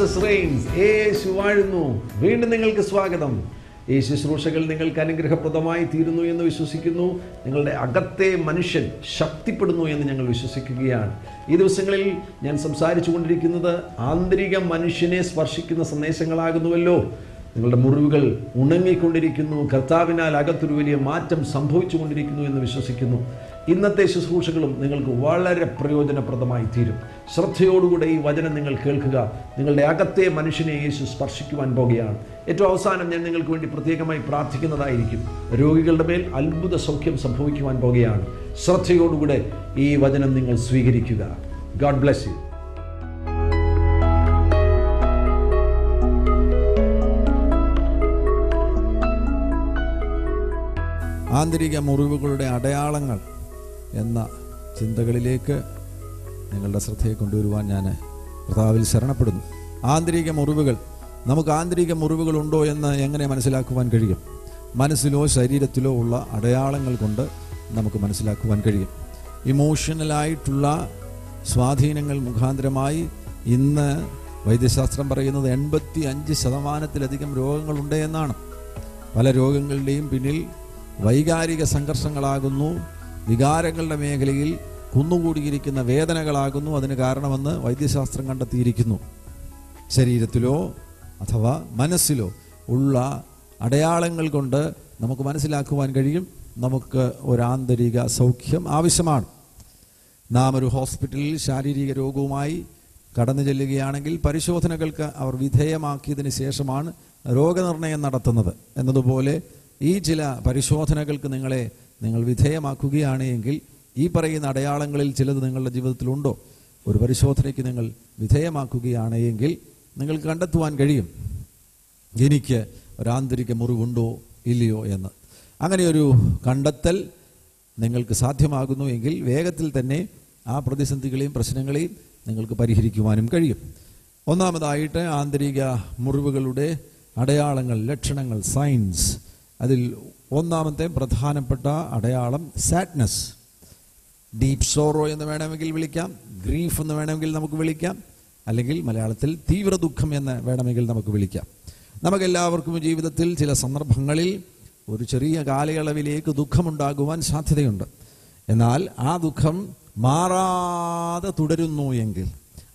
Jesus Reigns യേശു വാഴുന്നു. വീണ്ടും നിങ്ങൾക്ക് സ്വാഗതം. ഈ ശുശ്രൂഷകൾ നിങ്ങൾക്ക് അനുഗ്രഹപ്രദമായി തീരുന്നു എന്ന് വിശ്വസിക്കുന്നു. നിങ്ങളുടെ അകത്തെ മനുഷ്യൻ ശക്തിപ്പെടുന്നു എന്ന് ഞങ്ങൾ വിശ്വസിക്കുകയാണ്. ഈ ദിവസങ്ങളിൽ ഞാൻ സംസാരിച്ചു കൊണ്ടിരിക്കുന്നത് ആന്തരിക മനുഷ്യനെ സ്പർശിക്കുന്ന സന്ദേശങ്ങളാകുന്നുവല്ലോ. നിങ്ങളുടെ മുറിവുകൾ ഉണങ്ങിക്കൊണ്ടിരിക്കുന്നു. കർത്താവിനാൽ അകത്തൊരു വലിയ മാറ്റം സംഭവിച്ചു കൊണ്ടിരിക്കുന്നു എന്ന് വിശ്വസിക്കുന്നു. ഇന്നത്തെ ശുശ്രൂഷകളും നിങ്ങൾക്ക് വളരെ പ്രയോജനപ്രദമായി തീരും. ശ്രദ്ധയോടുകൂടെ ഈ വചനം നിങ്ങൾ കേൾക്കുക. നിങ്ങളുടെ അകത്തെ മനുഷ്യനെ യേശു സ്പർശിക്കുവാൻ പോകുകയാണ്. ഏറ്റവും അവസാനം ഞാൻ നിങ്ങൾക്ക് വേണ്ടി പ്രത്യേകമായി പ്രാർത്ഥിക്കുന്നതായിരിക്കും. രോഗികളുടെ മേൽ അത്ഭുത സൗഖ്യം സംഭവിക്കുവാൻ പോകുകയാണ്. ശ്രദ്ധയോടുകൂടെ ഈ വചനം നിങ്ങൾ സ്വീകരിക്കുക. ഗാഡ് ബ്ലെസ് യു ആന്തരിക മുറിവുകളുടെ അടയാളങ്ങൾ എന്ന ചിന്തകളിലേക്ക് നിങ്ങളുടെ ശ്രദ്ധയെ കൊണ്ടുവരുവാൻ ഞാൻ കർത്താവിൽ ശരണപ്പെടുന്നു. ആന്തരിക മുറിവുകൾ. നമുക്ക് ആന്തരിക മുറിവുകൾ ഉണ്ടോ എന്ന് എങ്ങനെ മനസ്സിലാക്കുവാൻ കഴിയും? മനസ്സിലോ ശരീരത്തിലോ ഉള്ള അടയാളങ്ങൾ കൊണ്ട് നമുക്ക് മനസ്സിലാക്കുവാൻ കഴിയും. ഇമോഷണലായിട്ടുള്ള സ്വാധീനങ്ങൾ മുഖാന്തരമായി ഇന്ന് വൈദ്യശാസ്ത്രം പറയുന്നത് എൺപത്തി അഞ്ച് ശതമാനത്തിലധികം രോഗങ്ങളുണ്ട് എന്നാണ് പല രോഗങ്ങളുടെയും പിന്നിൽ വൈകാരിക സംഘർഷങ്ങളാകുന്നു. വികാരങ്ങളുടെ മേഖലയിൽ കുന്നുകൂടിയിരിക്കുന്ന വേദനകളാകുന്നു. അതിന് കാരണമെന്ന് വൈദ്യശാസ്ത്രം കണ്ടെത്തിയിരിക്കുന്നു. ശരീരത്തിലോ അഥവാ മനസ്സിലോ ഉള്ള അടയാളങ്ങൾ കൊണ്ട് നമുക്ക് മനസ്സിലാക്കുവാൻ കഴിയും. നമുക്ക് ഒരു ആന്തരിക സൗഖ്യം ആവശ്യമാണ്. നാം ഒരു ഹോസ്പിറ്റലിൽ ശാരീരിക രോഗവുമായി കടന്നു ചെല്ലുകയാണെങ്കിൽ പരിശോധനകൾക്ക് അവർ വിധേയമാക്കിയതിന് ശേഷമാണ് രോഗനിർണയം നടത്തുന്നത്. എന്നതുപോലെ ഈ ചില പരിശോധനകൾക്ക് നിങ്ങളെ നിങ്ങൾ വിധേയമാക്കുകയാണ് എങ്കിൽ ഈ പറയുന്ന അടയാളങ്ങളിൽ ചിലത് നിങ്ങളുടെ ജീവിതത്തിലുണ്ടോ? ഒരു പരിശോധനയ്ക്ക് നിങ്ങൾ വിധേയമാക്കുകയാണ് എങ്കിൽ നിങ്ങൾക്ക് കണ്ടെത്തുവാൻ കഴിയും. എനിക്ക് ഒരാന്തരിക മുറിവുണ്ടോ ഇല്ലയോ എന്ന്. അങ്ങനെ ഒരു കണ്ടെത്തൽ നിങ്ങൾക്ക് സാധ്യമാകുന്നു എങ്കിൽ വേഗത്തിൽ തന്നെ ആ പ്രതിസന്ധികളെയും പ്രശ്നങ്ങളെയും നിങ്ങൾക്ക് പരിഹരിക്കുവാനും കഴിയും. ഒന്നാമതായിട്ട് ആന്തരിക മുറിവുകളുടെ അടയാളങ്ങൾ ലക്ഷണങ്ങൾ സൈൻസ് അതിൽ ഒന്നാമത്തെ പ്രധാനപ്പെട്ട അടയാളം സാഡ്നസ് ഡീപ് സോറോ എന്ന് വേണമെങ്കിൽ വിളിക്കാം ഗ്രീഫ് എന്ന് വേണമെങ്കിൽ നമുക്ക് വിളിക്കാം അല്ലെങ്കിൽ മലയാളത്തിൽ തീവ്ര ദുഃഖം എന്ന് വേണമെങ്കിൽ നമുക്ക് വിളിക്കാം. നമുക്കെല്ലാവർക്കും ജീവിതത്തിൽ ചില സന്ദർഭങ്ങളിൽ ഒരു ചെറിയ കാലയളവിലേക്ക് ദുഃഖമുണ്ടാകുവാൻ സാധ്യതയുണ്ട്. എന്നാൽ ആ ദുഃഖം മാറാതെ തുടരുന്നു എങ്കിൽ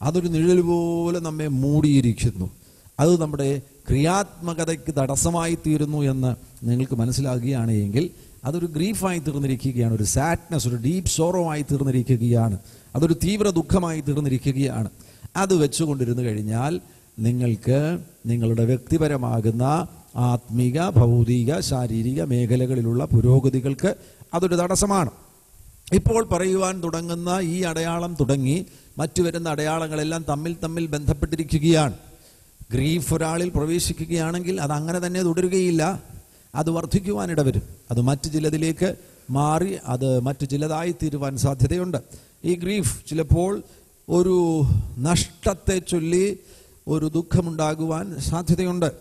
അതൊരു നിഴൽ പോലെ നമ്മെ മൂടിയിരിക്കുന്നു. അത് നമ്മുടെ ക്രിയാത്മകതയ്ക്ക് തടസ്സമായി തീരുന്നു എന്ന് നിങ്ങൾക്ക് മനസ്സിലാകുകയാണ് എങ്കിൽ അതൊരു ഗ്രീഫായി തീർന്നിരിക്കുകയാണ് ഒരു സാഡ്നെസ് ഒരു ഡീപ്പ് സോറോ ആയി തീർന്നിരിക്കുകയാണ് അതൊരു തീവ്ര ദുഃഖമായി തീർന്നിരിക്കുകയാണ്. അത് വെച്ചുകൊണ്ടിരുന്നു കഴിഞ്ഞാൽ നിങ്ങൾക്ക് നിങ്ങളുടെ വ്യക്തിപരമാകുന്ന ആത്മീക ഭൗതിക ശാരീരിക മേഖലകളിലുള്ള പുരോഗതികൾക്ക് അതൊരു തടസ്സമാണ്. ഇപ്പോൾ പറയുവാൻ തുടങ്ങുന്ന ഈ അടയാളം തുടങ്ങി മറ്റു വരുന്ന അടയാളങ്ങളെല്ലാം തമ്മിൽ തമ്മിൽ ബന്ധപ്പെട്ടിരിക്കുകയാണ്. ഗ്രീഫ് ഒരാളിൽ പ്രവേശിക്കുകയാണെങ്കിൽ അത് അങ്ങനെ തന്നെ തുടരുകയില്ല. അത് വർദ്ധിക്കുവാനിട വരും അത് മറ്റു ചിലതിലേക്ക് മാറി അത് മറ്റു ചിലതായി തീരുവാൻ സാധ്യതയുണ്ട്. ഈ ഗ്രീഫ് ചിലപ്പോൾ ഒരു നഷ്ടത്തെ ചൊല്ലി ഒരു ദുഃഖമുണ്ടാകുവാൻ സാധ്യതയുണ്ട്.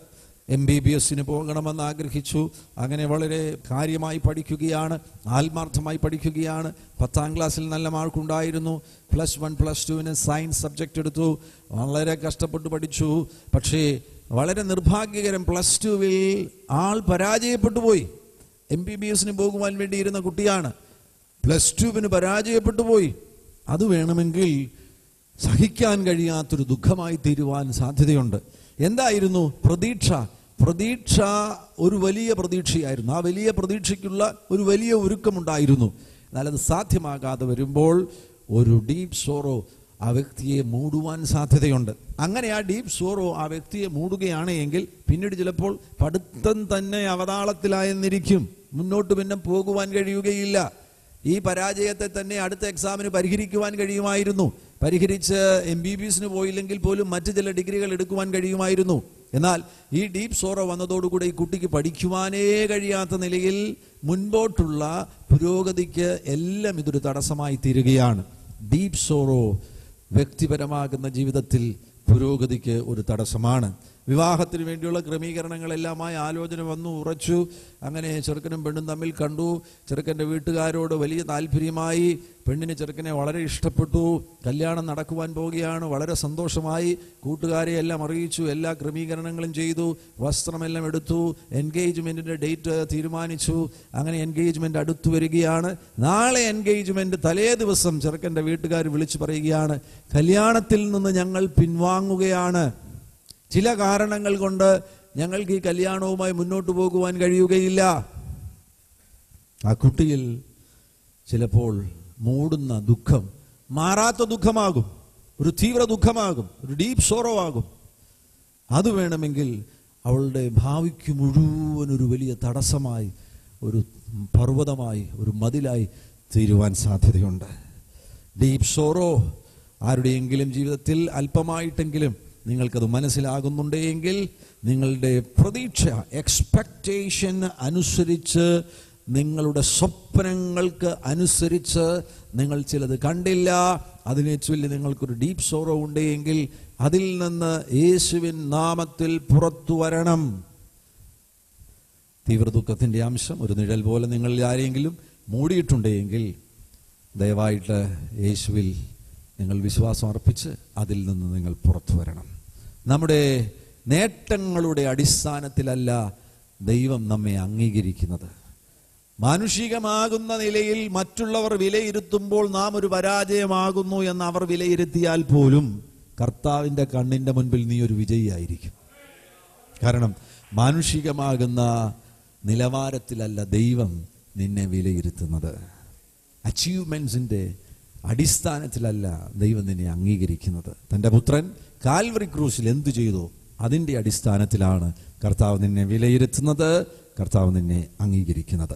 എം ബി ബി എസിന് പോകണമെന്ന് ആഗ്രഹിച്ചു. അങ്ങനെ വളരെ കാര്യമായി പഠിക്കുകയാണ് ആത്മാർത്ഥമായി പഠിക്കുകയാണ്. പത്താം ക്ലാസ്സിൽ നല്ല മാർക്കുണ്ടായിരുന്നു. പ്ലസ് വൺ പ്ലസ് ടുവിന് സയൻസ് സബ്ജക്റ്റ് എടുത്തു. വളരെ കഷ്ടപ്പെട്ട് പഠിച്ചു. പക്ഷേ വളരെ നിർഭാഗ്യകരം പ്ലസ് ടുവിൽ ആൾ പരാജയപ്പെട്ടു പോയി. എം ബി ബി എസിന് പോകുവാൻ വേണ്ടിയിരുന്ന കുട്ടിയാണ്. പ്ലസ് ടുവിന് പരാജയപ്പെട്ടു പോയി. അത് വേണമെങ്കിൽ സഹിക്കാൻ കഴിയാത്തൊരു ദുഃഖമായി തീരുവാൻ സാധ്യതയുണ്ട്. എന്തായിരുന്നു പ്രതീക്ഷ? പ്രതീക്ഷ ഒരു വലിയ പ്രതീക്ഷയായിരുന്നു. ആ വലിയ പ്രതീക്ഷയ്ക്കുള്ള ഒരു വലിയ ഒരുക്കമുണ്ടായിരുന്നു. എന്നാൽ അത് സാധ്യമാകാതെ വരുമ്പോൾ ഒരു ഡീപ് സോറോ ആ വ്യക്തിയെ മൂടുവാൻ സാധ്യതയുണ്ട്. അങ്ങനെ ആ ഡീപ് സോറോ ആ വ്യക്തിയെ മൂടുകയാണ് എങ്കിൽ പിന്നീട് ചിലപ്പോൾ പഠിത്തം തന്നെ അവതാളത്തിലായെന്നിരിക്കും. മുന്നോട്ട് പിന്നെ പോകുവാൻ കഴിയുകയില്ല. ഈ പരാജയത്തെ തന്നെ അടുത്ത എക്സാമിന് പരിഹരിക്കുവാൻ കഴിയുമായിരുന്നു. പരിഹരിച്ച് എം ബി ബി എസിന് പോയില്ലെങ്കിൽ പോലും മറ്റു ചില ഡിഗ്രികൾ എടുക്കുവാൻ കഴിയുമായിരുന്നു. എന്നാൽ ഈ ഡീപ് സോറ വന്നതോടുകൂടി ഈ കുട്ടിക്ക് പഠിക്കുവാനേ കഴിയാത്ത നിലയിൽ മുൻപോട്ടുള്ള പുരോഗതിക്ക് എല്ലാം ഇതൊരു തടസ്സമായി തീരുകയാണ്. ഡീപ് സോറോ വ്യക്തിപരമാകുന്ന ജീവിതത്തിൽ പുരോഗതിക്ക് ഒരു തടസ്സമാണ്. വിവാഹത്തിന് വേണ്ടിയുള്ള ക്രമീകരണങ്ങളെല്ലാമായി ആലോചന വന്നു ഉറച്ചു. അങ്ങനെ ചെറുക്കനും പെണ്ണും തമ്മിൽ കണ്ടു. ചെറുക്കന്റെ വീട്ടുകാരോട് വലിയ താല്പര്യമായി പെണ്ണിന് ചെറുക്കനെ വളരെ ഇഷ്ടപ്പെട്ടു. കല്യാണം നടക്കുവാൻ പോവുകയാണ് വളരെ സന്തോഷമായി. കൂട്ടുകാരെ എല്ലാം അറിയിച്ചു എല്ലാ ക്രമീകരണങ്ങളും ചെയ്തു വസ്ത്രമെല്ലാം എടുത്തു എൻഗേജ്മെന്റിന്റെ ഡേറ്റ് തീരുമാനിച്ചു. അങ്ങനെ എൻഗേജ്മെന്റ് അടുത്തു വരികയാണ്. നാളെ എൻഗേജ്മെന്റ് തലേ ദിവസം ചെറുക്കന്റെ വീട്ടുകാർ വിളിച്ചു പറയുകയാണ് കല്യാണത്തിൽ നിന്ന് ഞങ്ങൾ പിൻവാങ്ങുകയാണ്. ചില കാരണങ്ങൾ കൊണ്ട് ഞങ്ങൾക്ക് ഈ കല്യാണവുമായി മുന്നോട്ട് പോകുവാൻ കഴിയുകയില്ല. ആ കുട്ടിയിൽ ചിലപ്പോൾ മൂടുന്ന ദുഃഖം മാറാത്ത ദുഃഖമാകും ഒരു തീവ്ര ദുഃഖമാകും ഒരു ഡീപ് സോറോ ആകും അത് വേണമെങ്കിൽ അവളുടെ ഭാവിക്ക് മുഴുവൻ ഒരു വലിയ തടസ്സമായി ഒരു പർവതമായി ഒരു മതിലായി തീരുവാൻ സാധ്യതയുണ്ട്. ഡീപ് സോറോ ആരുടെയെങ്കിലും ജീവിതത്തിൽ അല്പമായിട്ടെങ്കിലും നിങ്ങൾക്കത് മനസ്സിലാകുന്നുണ്ടെങ്കിൽ നിങ്ങളുടെ പ്രതീക്ഷ എക്സ്പെക്റ്റേഷൻ അനുസരിച്ച് നിങ്ങളുടെ സ്വപ്നങ്ങൾക്ക് അനുസരിച്ച് നിങ്ങൾ ചിലത് കണ്ടില്ല. അതിനെ ചൊല്ലി നിങ്ങൾക്കൊരു ഡീപ് സോറോ ഉണ്ടെങ്കിൽ അതിൽ നിന്ന് യേശുവിൻ നാമത്തിൽ പുറത്തു വരണം. തീവ്രദുഃഖത്തിന്റെ അംശം ഒരു നിഴൽ പോലെ നിങ്ങളിൽ ആരെങ്കിലും മൂടിയിട്ടുണ്ടെങ്കിൽ ദയവായിട്ട് യേശുവിൽ നിങ്ങൾ വിശ്വാസം അർപ്പിച്ച് അതിൽ നിന്ന് നിങ്ങൾ പുറത്തു വരണം. നമ്മുടെ നേട്ടങ്ങളുടെ അടിസ്ഥാനത്തിലല്ല ദൈവം നമ്മെ അംഗീകരിക്കുന്നത്. മാനുഷികമാകുന്ന നിലയിൽ മറ്റുള്ളവർ വിലയിരുത്തുമ്പോൾ നാം ഒരു പരാജയമാകുന്നു എന്ന് അവർ വിലയിരുത്തിയാൽ പോലും കർത്താവിന്റെ കണ്ണിന്റെ മുൻപിൽ നീ ഒരു വിജയിയായിരിക്കും. കാരണം മാനുഷികമാകുന്ന നിലവാരത്തിലല്ല ദൈവം നിന്നെ വിലയിരുത്തുന്നത്. അച്ചീവ്മെൻസിന്റെ അടിസ്ഥാനത്തിലല്ല ദൈവം നിന്നെ അംഗീകരിക്കുന്നത്. തന്റെ പുത്രൻ കാൽവറി ക്രൂസിൽ എന്തു ചെയ്തു? അതിന്റെ അടിസ്ഥാനത്തിലാണ് കർത്താവ് നിന്നെ വിലയിരുത്തുന്നത് കർത്താവ് നിന്നെ അംഗീകരിക്കുന്നത്.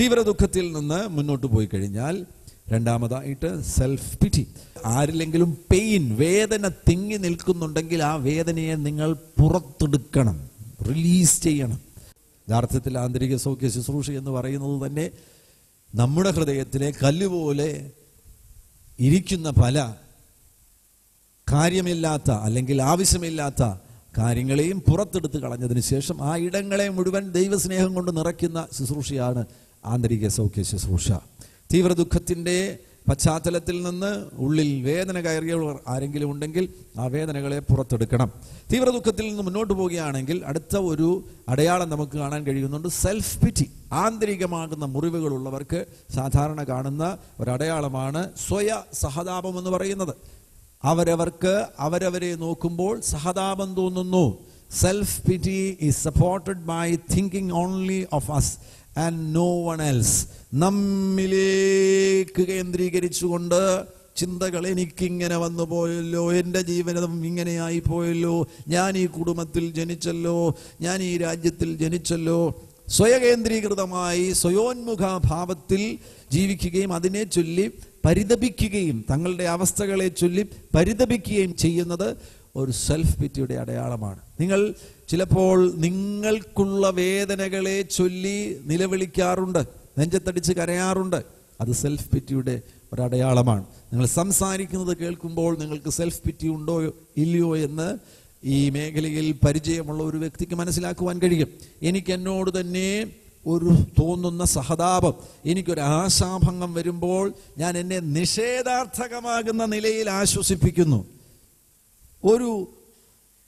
തീവ്ര ദുഃഖത്തിൽ നിന്ന് മുന്നോട്ട് പോയി കഴിഞ്ഞാൽ രണ്ടാമതായിട്ട് സെൽഫ് പിറ്റി ആരിലെങ്കിലും പെയിൻ വേദന തിങ്ങി നിൽക്കുന്നുണ്ടെങ്കിൽ ആ വേദനയെ നിങ്ങൾ പുറത്തെടുക്കണം റിലീസ് ചെയ്യണം. യഥാർത്ഥത്തിൽ ആന്തരിക സൗഖ്യ ശുശ്രൂഷ എന്ന് പറയുന്നത് തന്നെ നമ്മുടെ ഹൃദയത്തിലെ കല്ലുപോലെ ഇരിക്കുന്ന പല കാര്യമില്ലാത്ത അല്ലെങ്കിൽ ആവശ്യമില്ലാത്ത കാര്യങ്ങളെയും പുറത്തെടുത്ത് കളഞ്ഞതിന് ശേഷം ആ ഇടങ്ങളെ മുഴുവൻ ദൈവസ്നേഹം കൊണ്ട് നിറയ്ക്കുന്ന ശുശ്രൂഷയാണ് ആന്തരിക സൗഖ്യ ശുശ്രൂഷ. തീവ്ര ദുഃഖത്തിന്റെ പശ്ചാത്തലത്തിൽ നിന്ന് ഉള്ളിൽ വേദന കയറിയവർ ആരെങ്കിലും ഉണ്ടെങ്കിൽ ആ വേദനകളെ പുറത്തെടുക്കണം. തീവ്ര ദുഃഖത്തിൽ നിന്ന് മുന്നോട്ട് പോവുകയാണെങ്കിൽ അടുത്ത ഒരു അടയാളം നമുക്ക് കാണാൻ കഴിയുന്നുണ്ട്. സെൽഫ് പിറ്റി ആന്തരികമാകുന്ന മുറിവുകളുള്ളവർക്ക് സാധാരണ കാണുന്ന ഒരടയാളമാണ് സ്വയ സഹതാപം എന്ന് പറയുന്നത്. അവരവർക്ക് അവരവരെ നോക്കുമ്പോൾ സഹതാപം തോന്നുന്നു. Self pity is supported by thinking only of us and no one else നമ്മിലേക്ക് കേന്ദ്രീകരിച്ചുകൊണ്ട് ചിന്തകൾ എനിക്കിങ്ങനെ വന്നു പോയല്ലോ എന്റെ ജീവനം ഇങ്ങനെയായി പോയല്ലോ ഞാൻ ഈ കുടുംബത്തിൽ ജനിച്ചല്ലോ ഞാൻ ഈ രാജ്യത്തിൽ ജനിച്ചല്ലോ സ്വയകേന്ദ്രീകൃതമായി സ്വയോന്മുഖ ഭാവത്തിൽ ജീവിക്കുകയും അതിനെ ചൊല്ലി പരിതപിക്കുകയും തങ്ങളുടെ അവസ്ഥകളെ ചൊല്ലി പരിതപിക്കുകയും ചെയ്യുന്നത് ഒരു സെൽഫ് പിറ്റിയുടെ അടയാളമാണ്. നിങ്ങൾ ചിലപ്പോൾ നിങ്ങൾക്കുള്ള വേദനകളെ ചൊല്ലി നിലവിളിക്കാറുണ്ട് നെഞ്ചത്തടിച്ച് കരയാറുണ്ട്. അത് സെൽഫ് പിറ്റിയുടെ ഒരടയാളമാണ്. നിങ്ങൾ സംസാരിക്കുന്നത് കേൾക്കുമ്പോൾ നിങ്ങൾക്ക് സെൽഫ് പിറ്റി ഉണ്ടോ ഇല്ലയോ എന്ന് ഈ മേഖലയിൽ പരിചയമുള്ള ഒരു വ്യക്തിക്ക് മനസ്സിലാക്കുവാൻ കഴിയും. എനിക്ക് എന്നോട് തന്നെ ഒരു തോന്നുന്ന സഹതാപം എനിക്കൊരു ആശാഭംഗം വരുമ്പോൾ ഞാൻ എന്നെ നിഷേധാർത്ഥകമാകുന്ന നിലയിൽ ആശ്വസിപ്പിക്കുന്നു. ഒരു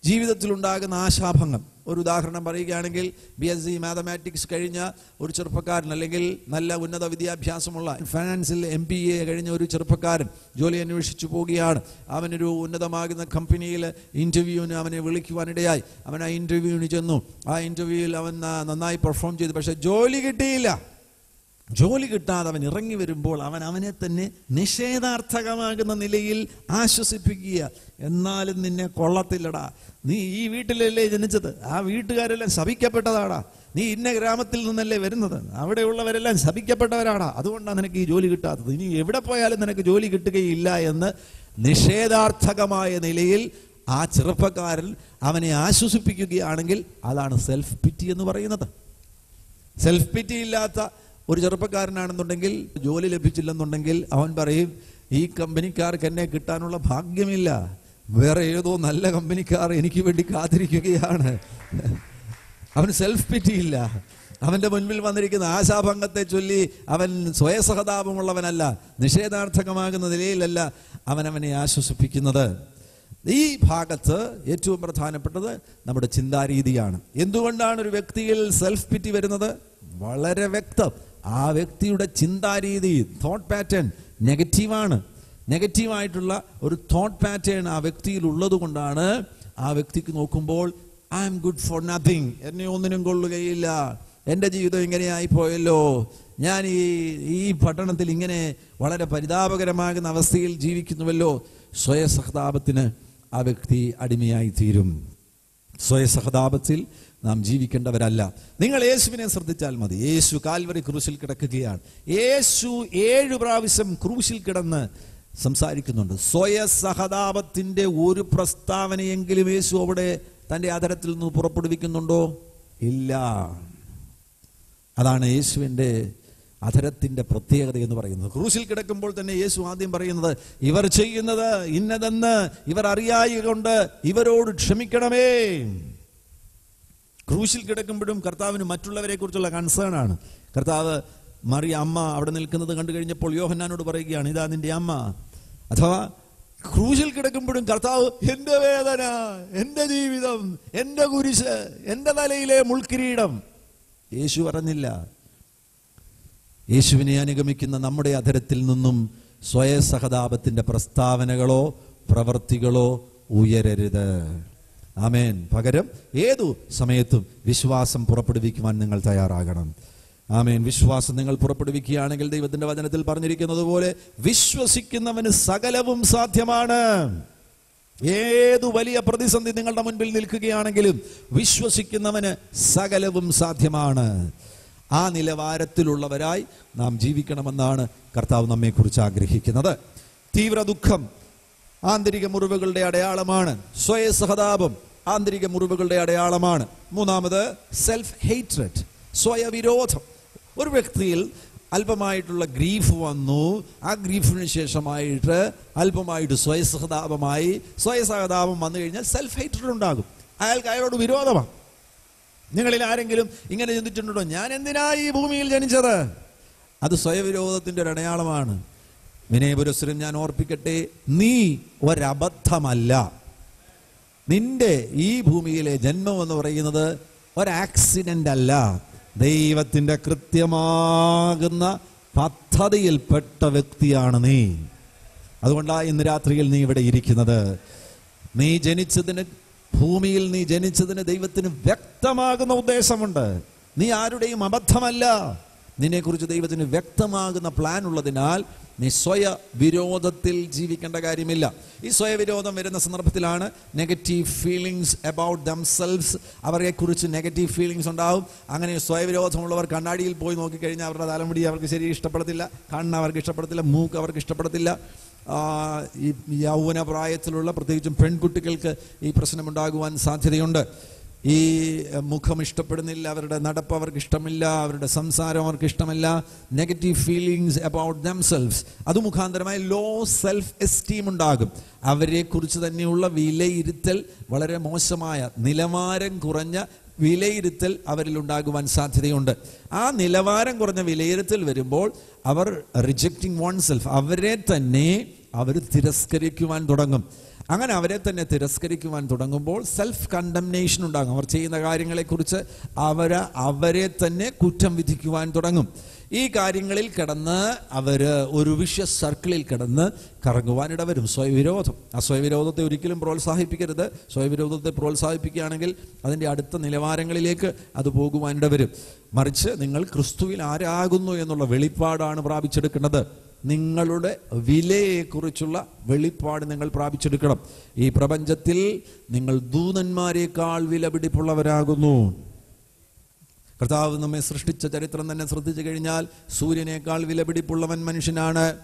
ജീവിതത്തിലുണ്ടാകുന്ന ആശാഭംഗം. ഒരു ഉദാഹരണം പറയുകയാണെങ്കിൽ ബി എസ് സി മാത്തമാറ്റിക്സ് കഴിഞ്ഞ ഒരു ചെറുപ്പക്കാരൻ അല്ലെങ്കിൽ നല്ല ഉന്നത വിദ്യാഭ്യാസമുള്ള ഫിനാൻസിൽ എം ബി എ കഴിഞ്ഞ ഒരു ചെറുപ്പക്കാരൻ ജോലി അന്വേഷിച്ചു പോവുകയാണ്. അവനൊരു ഉന്നതമാകുന്ന കമ്പനിയിൽ ഇന്റർവ്യൂവിന് അവനെ വിളിക്കുവാനിടയായി. അവൻ ആ ഇന്റർവ്യൂവിന് ചെന്നു. ആ ഇന്റർവ്യൂവിൽ അവൻ നന്നായി പെർഫോം ചെയ്തു. പക്ഷേ ജോലി കിട്ടിയില്ല. ജോലി കിട്ടാതെ അവൻ ഇറങ്ങി വരുമ്പോൾ അവൻ അവനെ തന്നെ നിഷേധാർത്ഥകമാകുന്ന നിലയിൽ ആശ്വസിപ്പിക്കുക. എന്നാലും നിന്നെ കൊള്ളത്തില്ലടാ. നീ ഈ വീട്ടിലല്ലേ ജനിച്ചത്? ആ വീട്ടുകാരെല്ലാം ശപിക്കപ്പെട്ടതാടാ. നീ ഇന്ന ഗ്രാമത്തിൽ നിന്നല്ലേ വരുന്നത്? അവിടെയുള്ളവരെല്ലാം ശപിക്കപ്പെട്ടവരാടാ. അതുകൊണ്ടാണ് നിനക്ക് ഈ ജോലി കിട്ടാത്തത്. ഇനി എവിടെ പോയാലും നിനക്ക് ജോലി കിട്ടുകയില്ല എന്ന് നിഷേധാർത്ഥകമായ നിലയിൽ ആ ചെറുപ്പക്കാരൻ അവനെ ആശ്വസിപ്പിക്കുകയാണെങ്കിൽ അതാണ് സെൽഫ് പിറ്റി എന്ന് പറയുന്നത്. സെൽഫ് പിറ്റി ഇല്ലാത്ത ഒരു ചെറുപ്പക്കാരനാണെന്നുണ്ടെങ്കിൽ ജോലി ലഭിച്ചില്ലെന്നുണ്ടെങ്കിൽ അവൻ പറയും ഈ കമ്പനിക്കാർക്ക് എന്നെ കിട്ടാനുള്ള ഭാഗ്യമില്ല. വേറെ ഏതോ നല്ല കമ്പനിക്കാർ എനിക്ക് വേണ്ടി കാത്തിരിക്കുകയാണ്. അവന് സെൽഫ് പിറ്റിയില്ല അവന്റെ മുൻപിൽ വന്നിരിക്കുന്ന ആശാഭംഗത്തെ ചൊല്ലി അവൻ സ്വയസഹതാപമുള്ളവനല്ല നിഷേധാർത്ഥകമാകുന്ന നിലയിലല്ല അവൻ അവനെ ആശ്വസിപ്പിക്കുന്നത്. ഈ ഭാഗത്ത് ഏറ്റവും പ്രധാനപ്പെട്ടത് നമ്മുടെ ചിന്താരീതിയാണ്. എന്തുകൊണ്ടാണ് ഒരു വ്യക്തിയിൽ സെൽഫ് പിറ്റി വരുന്നത്? വളരെ വ്യക്തം. ആ വ്യക്തിയുടെ ചിന്താരീതി തോട്ട് പാറ്റേൺ നെഗറ്റീവാണ് നെഗറ്റീവായിട്ടുള്ള ഒരു തോട്ട് പാറ്റേൺ ആ വ്യക്തിയിൽ ഉള്ളത് കൊണ്ടാണ് ആ വ്യക്തിക്ക് നോക്കുമ്പോൾ I am good for nothing എന്നെ ഒന്നിനും കൊള്ളുകയില്ല. എന്റെ ജീവിതം ഇങ്ങനെയായി പോയല്ലോ ഞാൻ ഈ ഈ പട്ടണത്തിൽ ഇങ്ങനെ വളരെ പരിതാപകരമാകുന്ന അവസ്ഥയിൽ ജീവിക്കുന്നുവല്ലോ. സ്വയസഹതാപത്തിന് ആ വ്യക്തി അടിമയായി തീരും സ്വയസഹതാപത്തിൽ നാം ജീവിക്കേണ്ടവരല്ല. നിങ്ങൾ യേശുവിനെ ശ്രദ്ധിച്ചാൽ മതി. യേശു കാൽവറി ക്രൂശിൽ കിടക്കുകയാണ്. യേശു ഏഴു പ്രാവശ്യം ക്രൂശിൽ കിടന്ന് സംസാരിക്കുന്നുണ്ട്. സ്വയസഹതാപത്തിന്റെ ഒരു പ്രസ്താവനയെങ്കിലും യേശു അവിടെ തന്റെ ആധാരത്തിൽ നിന്ന് പുറപ്പെടുവിക്കുന്നുണ്ടോ? ഇല്ല. അതാണ് യേശുവിന്റെ അധരത്തിന്റെ പ്രത്യേകത എന്ന് പറയുന്നത്. ക്രൂശിൽ കിടക്കുമ്പോൾ തന്നെ യേശു ആദ്യം പറയുന്നത് ഇവർ ചെയ്യുന്നത് ഇന്നതെന്ന് ഇവർ അറിയായി കൊണ്ട് ഇവരോട് ക്ഷമിക്കണമേ. ക്രൂശിൽ കിടക്കുമ്പോഴും കർത്താവിന് മറ്റുള്ളവരെ കുറിച്ചുള്ള കൺസേൺ ആണ്. കർത്താവ് മറിയ അമ്മ അവിടെ നിൽക്കുന്നത് കണ്ടു കഴിഞ്ഞപ്പോൾ യോഹന്നാനോട് പറയുകയാണ് ഇതാ നിന്റെ അമ്മ. അഥവാ ക്രൂശിൽ കിടക്കുമ്പോഴും കർത്താവ് എന്റെ വേദന എന്റെ ജീവിതം എന്റെ കുരിശ് എന്റെ തലയിലെ മുൾക്കിരീടം. യേശു പറഞ്ഞില്ല. യേശുവിനെ അനുഗമിക്കുന്ന നമ്മുടെ അധരത്തിൽ നിന്നും സ്വയസഹതാപത്തിന്റെ പ്രസ്താവനകളോ പ്രവർത്തികളോ ഉയരരുത്. ആമേൻ. പകരം ഏതു സമയത്തും വിശ്വാസം പുറപ്പെടുവിക്കുവാൻ നിങ്ങൾ തയ്യാറാകണം. ആമേൻ. വിശ്വാസം നിങ്ങൾ പുറപ്പെടുവിക്കുകയാണെങ്കിൽ ദൈവത്തിന്റെ വചനത്തിൽ പറഞ്ഞിരിക്കുന്നത് പോലെ വിശ്വസിക്കുന്നവന് സകലവും സാധ്യമാണ്. ഏതു വലിയ പ്രതിസന്ധി നിങ്ങളുടെ മുൻപിൽ നിൽക്കുകയാണെങ്കിലും വിശ്വസിക്കുന്നവന് സകലവും സാധ്യമാണ്. ആ നിലവാരത്തിലുള്ളവരായി നാം ജീവിക്കണമെന്നാണ് കർത്താവ് നമ്മെക്കുറിച്ച് ആഗ്രഹിക്കുന്നത്. തീവ്ര ദുഃഖം ആന്തരിക മുറിവുകളുടെ അടയാളമാണ്. സ്വയസഹതാപം ആന്തരിക മുറിവുകളുടെ അടയാളമാണ്. മൂന്നാമത് സെൽഫ് ഹെയ്റ്റ്രഡ് സ്വയവിരോധം. ഒരു വ്യക്തിയിൽ അല്പമായിട്ടുള്ള ഗ്രീഫ് വന്നു. ആ ഗ്രീഫിന് ശേഷമായിട്ട് അല്പമായിട്ട് സ്വയസഹതാപമായി സ്വയസഹതാപം വന്നു കഴിഞ്ഞാൽ സെൽഫ് ഹെയ്റ്റഡ് ഉണ്ടാകും. അയാൾക്ക് അയാളോട് വിരോധമാണ്. നിങ്ങളിൽ ആരെങ്കിലും ഇങ്ങനെ ചിന്തിച്ചിട്ടുണ്ടോ? ഞാൻ എന്തിനാ ഈ ഭൂമിയിൽ ജനിച്ചത്? അത് സ്വയവിരോധത്തിന്റെ ഒരു അടയാളമാണ്. വിനയപുരസ്വരം ഞാൻ ഓർപ്പിക്കട്ടെ. നീ ഒരബദ്ധമല്ല. നിന്റെ ഈ ഭൂമിയിലെ ജന്മം എന്ന് പറയുന്നത് ഒരാക്സിഡന്റ് അല്ല ദൈവത്തിന്റെ കൃത്യമാകുന്ന പദ്ധതിയിൽപ്പെട്ട വ്യക്തിയാണ് നീ. അതുകൊണ്ടാണ് ഇന്ന് രാത്രിയിൽ നീ ഇവിടെ ഇരിക്കുന്നത്. നീ ജനിച്ചതിന് ഭൂമിയിൽ നീ ജനിച്ചതിന് ദൈവത്തിന് വ്യക്തമാകുന്ന ഉദ്ദേശമുണ്ട്. നീ ആരുടെയും അബദ്ധമല്ല. നിന്നെക്കുറിച്ച് ദൈവത്തിന് വ്യക്തമാകുന്ന പ്ലാൻ ഉള്ളതിനാൽ നീ സ്വയ വിരോധത്തിൽ ജീവിക്കേണ്ട കാര്യമില്ല. ഈ സ്വയവിരോധം വരുന്ന സന്ദർഭത്തിലാണ് നെഗറ്റീവ് ഫീലിങ്സ് അബൌട്ട് ദംസെൽസ് അവരെക്കുറിച്ച് നെഗറ്റീവ് ഫീലിങ്സ് ഉണ്ടാവും. അങ്ങനെ സ്വയവിരോധമുള്ളവർ കണ്ണാടിയിൽ പോയി നോക്കിക്കഴിഞ്ഞാൽ അവരുടെ തലമുടി അവർക്ക് ശരി ഇഷ്ടപ്പെടത്തില്ല. കണ്ണ് അവർക്ക് ഇഷ്ടപ്പെടത്തില്ല. മൂക്ക് അവർക്ക് ഇഷ്ടപ്പെടത്തില്ല. ഈ യൗവന പ്രായത്തിലുള്ള പ്രത്യേകിച്ചും പെൺകുട്ടികൾക്ക് ഈ പ്രശ്നമുണ്ടാകുവാൻ സാധ്യതയുണ്ട്. ഈ മുഖം ഇഷ്ടപ്പെടുന്നില്ല അവരുടെ നടപ്പ് അവർക്ക് ഇഷ്ടമില്ല അവരുടെ സംസാരം അവർക്ക് ഇഷ്ടമില്ല നെഗറ്റീവ് ഫീലിങ്സ് അബൌട്ട് ദംസെൽസ് അത് മുഖാന്തരമായി ലോ സെൽഫ് എസ്റ്റീം ഉണ്ടാകും. അവരെക്കുറിച്ച് തന്നെയുള്ള വിലയിരുത്തൽ വളരെ മോശമായ നിലവാരം കുറഞ്ഞ വിലയിരുത്തൽ അവരിൽ ഉണ്ടാകുവാൻ സാധ്യതയുണ്ട്. ആ നിലവാരം കുറഞ്ഞ വിലയിരുത്തൽ വരുമ്പോൾ അവർ റിജക്റ്റിംഗ് വൺ സെൽഫ് അവരെ തന്നെ അവർ തിരസ്കരിക്കുവാൻ തുടങ്ങും. അങ്ങനെ അവരെ തന്നെ തിരസ്കരിക്കുവാൻ തുടങ്ങുമ്പോൾ സെൽഫ് കണ്ടംനേഷൻ ഉണ്ടാകും. അവർ ചെയ്യുന്ന കാര്യങ്ങളെക്കുറിച്ച് അവർ അവരെ തന്നെ കുറ്റം വിധിക്കുവാൻ തുടങ്ങും. ഈ കാര്യങ്ങളിൽ കിടന്ന് അവർ ഒരു വിഷ്യ സർക്കിളിൽ കിടന്ന് കറങ്ങുവാനിട വരും സ്വയവിരോധം. ആ സ്വയവിരോധത്തെ ഒരിക്കലും പ്രോത്സാഹിപ്പിക്കരുത്. സ്വയവിരോധത്തെ പ്രോത്സാഹിപ്പിക്കുകയാണെങ്കിൽ അതിന്റെ അടുത്ത നിലവാരങ്ങളിലേക്ക് അത് പോകുവാനിട വരും മറിച്ച് നിങ്ങൾ ക്രിസ്തുവിൽ ആരാകുന്നു എന്നുള്ള വെളിപ്പാടാണ് പ്രാപിച്ചെടുക്കേണ്ടത്. നിങ്ങളുടെ വിലയെക്കുറിച്ചുള്ള വെളിപ്പാട് നിങ്ങൾ പ്രാപിച്ചെടുക്കണം. ഈ പ്രപഞ്ചത്തിൽ നിങ്ങൾ ദൂതന്മാരെക്കാൾ വില പിടിപ്പുള്ളവരാകുന്നു കർത്താവ് നമ്മെ സൃഷ്ടിച്ച ചരിത്രം തന്നെ ശ്രദ്ധിച്ചു കഴിഞ്ഞാൽ സൂര്യനേക്കാൾ വിലപിടിപ്പുള്ളവൻ മനുഷ്യനാണ്.